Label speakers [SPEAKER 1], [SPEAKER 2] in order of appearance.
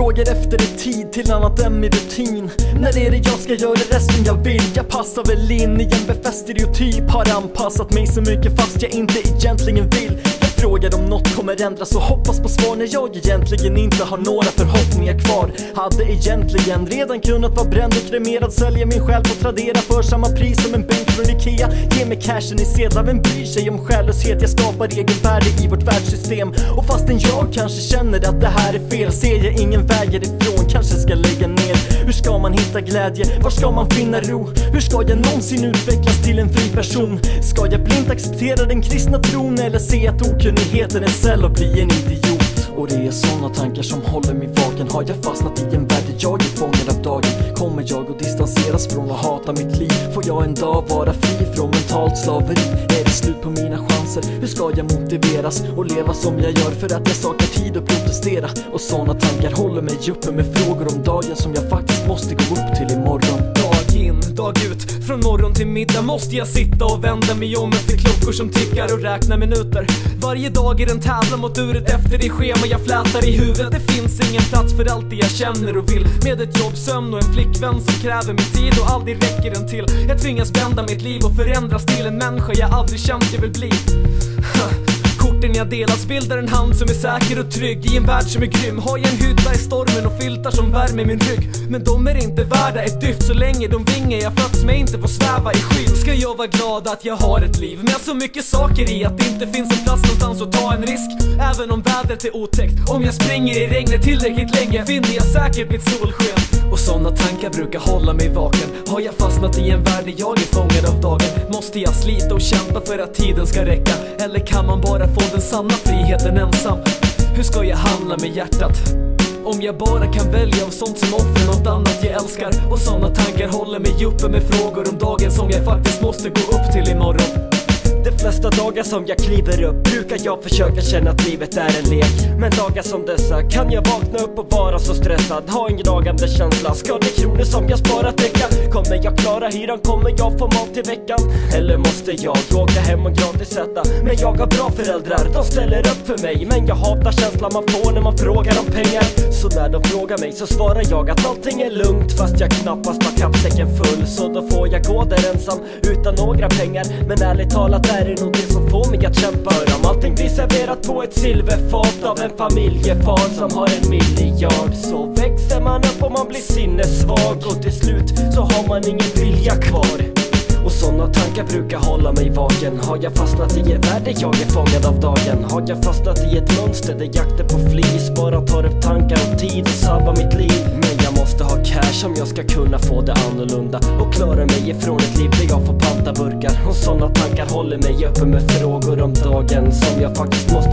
[SPEAKER 1] frågar efter en tid till annat än min rutin. När är det jag ska göra resten jag vill? Jag passar väl in i en befäst stereotyp. Har anpassat mig så mycket fast jag inte egentligen vill. Jag frågar om något kommer ändras och hoppas på svar när jag egentligen inte har några förhoppningar kvar. Hade egentligen redan kunnat vara bränd och kremerad Sälja min själ på Tradera för samma pris som en bänk från Ikea. Ge mig cashen i sedlar, vem bryr sig om själlöshet? Jag skapar egenvärde i vårt världssystem. Och fastän jag kanske känner att det här är fel Ser jag ingen väg ifrån, kanske ska lägga ner Hur ska man hitta glädje? Var ska man finna ro? Hur ska jag någonsin utvecklas till en fri person? Ska jag blint acceptera den kristna tron? Eller se att okunnigheten är cell och bli en idiot? Och det är såna tankar som håller mig vaken Har jag fastnat i en värld där jag är fångad av dagen? Kommer jag att distanseras från att hata mitt liv? Får jag en dag vara fri från mentalt slaveri? Är det slut på mina chanser? Hur ska jag motiveras och leva som jag gör för att jag saknar tid att protestera? Och såna tankar håller mig uppe med frågor om dagen som jag faktiskt måste gå upp till imorgon
[SPEAKER 2] Dag in, dag ut, från morgon till middag måste jag sitta och vända mig om efter klockor som tickar och räkna minuter. Varje dag är en tävlan mot uret efter det schema jag flätar i huvudet. Det finns ingen plats för allt det jag känner och vill. Med ett jobb, sömn och en flickvän som kräver min tid och aldrig räcker den till. Jag tvingas vända mitt liv och förändras till en människa jag aldrig känt jag vill bli. Orten jag delas bildar en hand som är säker och trygg. I en värld som är grym Har jag en hydda i stormen och filtar som värmer min rygg. Men de är inte värda ett dyft så länge de vingar jag fötts med inte får sväva i skydd Ska jag vara glad att jag har ett liv med så mycket saker i att det inte finns en plats någonstans att ta en risk? Även om vädret är otäckt Om jag springer i regnet tillräckligt länge finner jag säkert mitt solsken. Och såna tankar brukar hålla mig vaken Har jag fastnat i en värld där jag är fångad av dagen Måste jag slita och kämpa för att tiden ska räcka? Eller kan man bara få den sanna friheten ensam? Hur ska jag handla med hjärtat? Om jag bara kan välja av sånt som offrar något annat jag älskar Och såna tankar håller mig uppe med frågor om dagen som jag faktiskt måste gå upp till imorgon
[SPEAKER 1] de flesta dagar som jag kliver upp brukar jag försöka känna att livet är en lek. Men dagar som dessa kan jag vakna upp och vara så stressad. Ha en gnagande känsla, ska de kronor som jag sparat räcka? Kommer jag klara hyran? Kommer jag få mat i veckan? Eller måste jag åka hem och gratis äta? Men jag har bra föräldrar, de ställer upp för mig. Men jag hatar känslan man får när man frågar om pengar. Så när de frågar mig så svarar jag att allting är lugnt. Fast jag knappast har kappsäcken full. Så då får jag gå där ensam utan några pengar. Men ärligt talat är det nog det som får mig att kämpa. För om allting blir serverat på ett silverfat av en familjefar som har en miljard. Så växer man upp och man blir sinnessvag och till slut så har man ingen vilja kvar. Och såna tankar brukar hålla mig vaken. Har jag fastnat i en värld där jag är fångad av dagen? Har jag fastnat i ett mönster där jakten på flis bara tar upp tankar och tid och sabbar mitt liv? Men måste ha cash om jag ska kunna få det annorlunda. Och klara mig ifrån ett liv där jag får panta burkar. Och såna tankar håller mig öppen med frågor om dagen som jag faktiskt måste